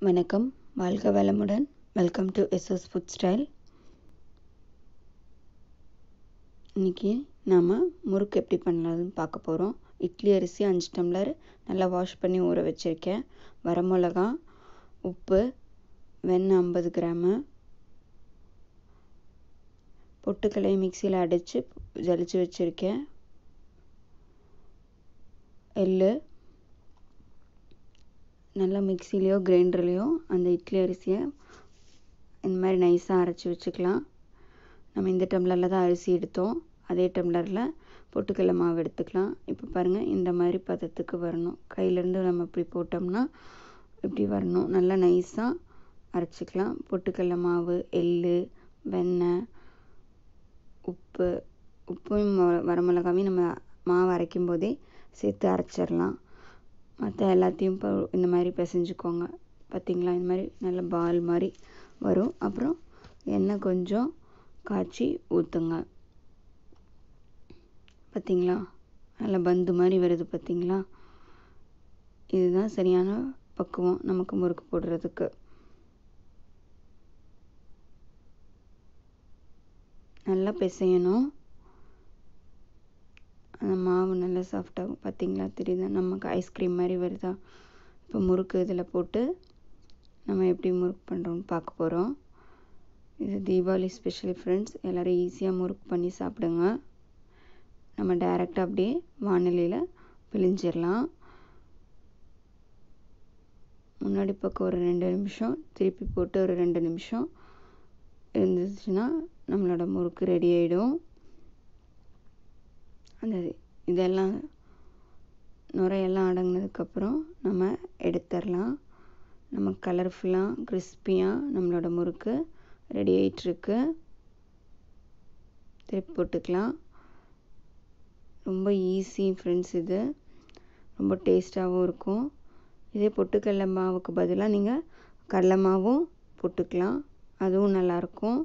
வணக்கம். வாழ்க வளமுடன். Welcome to SS food style இன்றைக்கி நாம் முறுக்கு எப்படி பண்ணலாம்னு பார்க்க போகிறோம் இட்லி அரிசி அஞ்சு டம்ளர் நல்லா வாஷ் பண்ணி ஊற வச்சுருக்கேன். வரமிளகா உப்பு வெண்ணெய் ஐம்பது கிராமு. பொட்டுக்கலை மிக்சியில் அடித்து ஜலிச்சு வச்சுருக்கேன். எள்ளு நல்லா மிக்சிலேயோ கிரைண்டர்லேயோ அந்த இட்லி அரிசியை இந்த மாதிரி நைஸாக அரைச்சி வச்சுக்கலாம். நம்ம இந்த டம்ளரில் தான் அரிசி எடுத்தோம். அதே டம்ளரில் பொட்டுக்கடலை மாவு எடுத்துக்கலாம். இப்போ பாருங்கள் இந்த மாதிரி பதத்துக்கு வரணும். கையிலேருந்து நம்ம இப்படி போட்டோம்னா இப்படி வரணும். நல்லா நைஸாக அரைச்சிக்கலாம். பொட்டுக்கடலை மாவு எள் வெண்ணெய் உப்பு. உப்பும் வரமிளகாவையும் நம்ம மாவு அரைக்கும் போதே சேர்த்து அரைச்சிடலாம். மற்ற எல்லாத்தையும் இப்போ இந்த மாதிரி பிசைஞ்சுக்கோங்க. பார்த்திங்களா இந்த மாதிரி நல்ல பால் மாதிரி வரும். அப்புறம் எண்ணெய் கொஞ்சம் காய்ச்சி ஊற்றுங்க பார்த்திங்களா நல்ல பந்து மாதிரி வருது பார்த்திங்களா இதுதான் சரியான பக்குவம் நமக்கு முறுக்கு போடுறதுக்கு. நல்லா பிசையணும். அந்த மாவு நல்லா சாஃப்டாகும் பார்த்திங்களா தெரியுதா? நமக்கு ஐஸ்கிரீம் மாதிரி வருதா? இப்போ முறுக்கு இதில் போட்டு நம்ம எப்படி முறுக்கு பண்ணுறோம்னு பார்க்க போகிறோம் இது தீபாவளி ஸ்பெஷல் ஃப்ரெண்ட்ஸ் எல்லோரும் ஈஸியாக முறுக்கு பண்ணி சாப்பிடுங்க. நம்ம டைரெக்டாக அப்படியே வானிலையில் பிழிஞ்சிடலாம். முன்னாடி பக்கம் ஒரு ரெண்டு நிமிஷம் திருப்பி போட்டு ஒரு ரெண்டு நிமிஷம் இருந்துச்சுன்னா நம்மளோட முறுக்கு ரெடி ஆகிடும் அந்த இதெல்லாம் நுரையெல்லாம் அடங்கினதுக்கப்புறம் நம்ம எடுத்துடலாம். நம்ம கலர்ஃபுல்லாக கிறிஸ்பியாக நம்மளோட முறுக்கு ரெடி ஆகிட்டுருக்கு திருப்பி போட்டுக்கலாம். ரொம்ப ஈஸி ஃப்ரெண்ட்ஸ் இது. ரொம்ப டேஸ்ட்டாகவும் இருக்கும். இதே பொட்டுக்கடலை மாவுக்கு பதிலாக நீங்கள் கடலை மாவும் போட்டுக்கலாம். அதுவும் நல்லாயிருக்கும்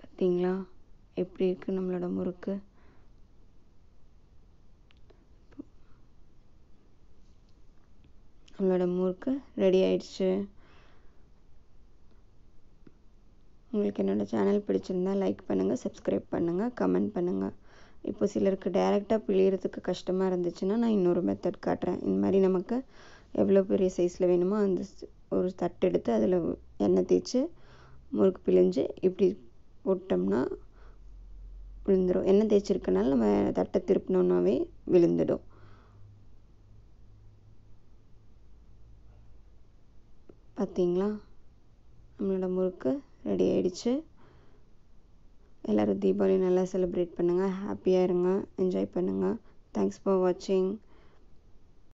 பார்த்தீங்களா எப்படி இருக்குது நம்மளோட முறுக்கு? நம்மளோட முறுக்கு ரெடி ஆயிடுச்சு. உங்களுக்கு என்னோடய சேனல் பிடிச்சிருந்தா லைக் பண்ணுங்கள் சப்ஸ்கிரைப் பண்ணுங்கள் கமெண்ட் பண்ணுங்கள் இப்போ சிலருக்கு டைரெக்டாக பிழியறதுக்கு கஷ்டமாக இருந்துச்சுன்னா நான் இன்னொரு மெத்தட் காட்டுறேன். இந்த மாதிரி நமக்கு எவ்வளோ பெரிய சைஸில் வேணுமோ அந்த ஒரு தட்டு எடுத்து அதில் எண்ணெய் தேய்ச்சி முறுக்கு பிழிஞ்சு இப்படி போட்டோம்னா விழுந்துடும் எண்ணெய் தேய்ச்சிருக்கனால நம்ம தட்டை திருப்பினோன்னாவே விழுந்துடும். பார்த்தீங்களா நம்மளோட முறுக்கு ரெடி ஆயிடுச்சு. எல்லோரும் தீபாவளி நல்லா செலிப்ரேட் பண்ணுங்கள் ஹாப்பியாக இருங்க. என்ஜாய் பண்ணுங்கள் தேங்க்ஸ் ஃபார் வாட்சிங்